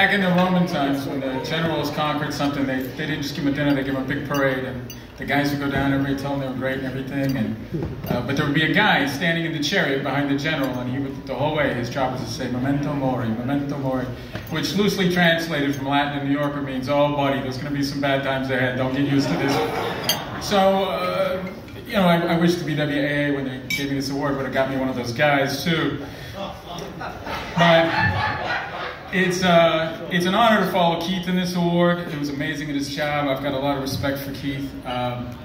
back in the Roman times, when the generals conquered something, they, they didn't just give them a dinner, they give them a big parade, and the guys would go down, everybody tell them they were great and everything, and uh, but there would be a guy standing in the chariot behind the general, and he would, the whole way, his job was to say, memento mori, memento mori, which loosely translated from Latin to New Yorker means, oh buddy, there's going to be some bad times ahead, don't get used to this. So, uh, you know, I, I wish the BWAA, when they gave me this award, would have got me one of those guys too. But it's, uh, it's an honor to follow Keith in this award. It was amazing at his job. I've got a lot of respect for Keith. Um,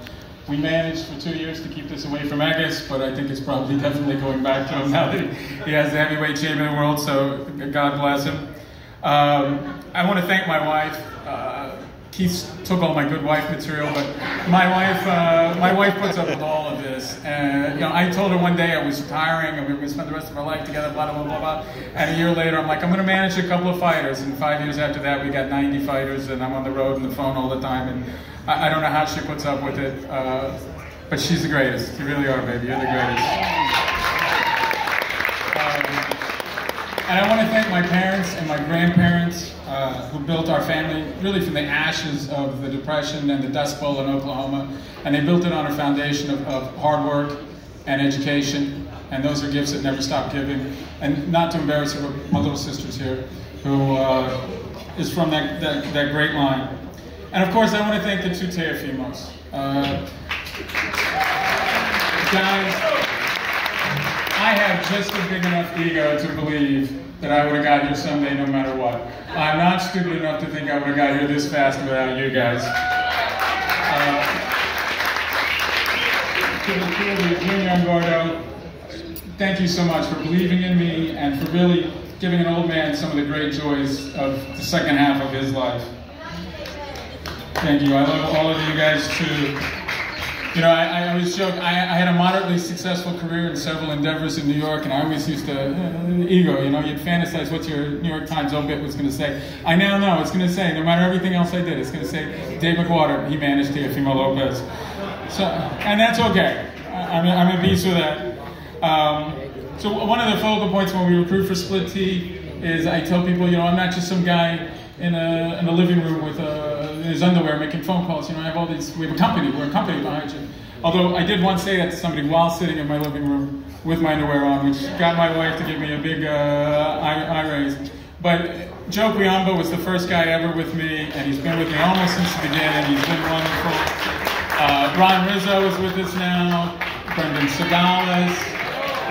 we managed for two years to keep this away from Egis, but I think it's probably definitely going back to him now that he has the heavyweight champion of the world, so God bless him. Um, I want to thank my wife. Uh, Keith took all my good wife material, but my wife, uh, my wife puts up with all of this. And you know, I told her one day I was retiring and we were going to spend the rest of our life together, blah blah blah blah. And a year later, I'm like, I'm going to manage a couple of fighters. And five years after that, we got 90 fighters, and I'm on the road and the phone all the time. And I, I don't know how she puts up with it, uh, but she's the greatest. You really are, baby. You're the greatest. Um, and I want to thank my parents and my grandparents uh, who built our family really from the ashes of the Depression and the Dust Bowl in Oklahoma. And they built it on a foundation of, of hard work and education. And those are gifts that never stop giving. And not to embarrass her, my little sister's here, who uh, is from that, that, that, great line. And of course, I want to thank the two Teofimos. Uh, guys, I have just a big enough ego to believe that I would have got here someday no matter what. I'm not stupid enough to think I would have got here this fast without you guys. Uh, to the thank you so much for believing in me and for really giving an old man some of the great joys of the second half of his life. Thank you. I love all of you guys too. You know, I, I always joke, I, I, had a moderately successful career in several endeavors in New York, and I always used to, uh, ego, you know, you'd fantasize what your New York Times obit was going to say. I now know it's going to say, no matter everything else I did, it's going to say, Dave McWater, he managed Teofimo Lopez. So, and that's okay. I, I'm, I'm at peace with that. Um, so one of the focal points when we recruit for Split T is I tell people, you know, I'm not just some guy in a, in a living room with uh, his underwear making phone calls. You know, I have all these, we have a company, we're a company behind you. Although I did once say that to somebody while sitting in my living room with my underwear on, which got my wife to give me a big uh, eye, eye raise. But Joe Quiamba was the first guy ever with me, and he's been with me almost since the beginning. He's been wonderful. Uh, Rizzo is with us now, Brendan Sagales,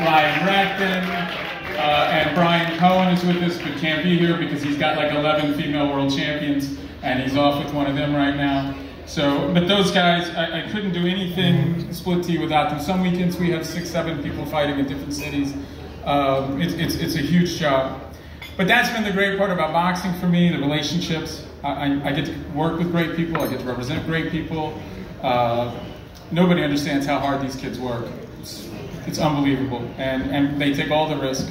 Ryan Recton, uh, and Brian Cohen is with us, but can't be here because he's got like 11 female world champions, and he's off with one of them right now. So, but those guys, I, I couldn't do anything split T without them. Some weekends we have six, seven people fighting in different cities. Um, it's, it's, it's a huge job. But that's been the great part about boxing for me, the relationships. I, I, I get to work with great people, I get to represent great people. Uh, nobody understands how hard these kids work. It's, it's unbelievable, and, and they take all the risk.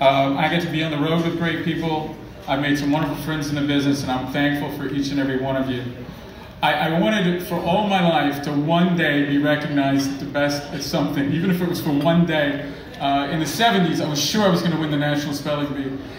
Um, I get to be on the road with great people. I've made some wonderful friends in the business, and I'm thankful for each and every one of you. I, I wanted for all my life to one day be recognized the best at something, even if it was for one day. Uh, in the 70s, I was sure I was going to win the National Spelling Bee.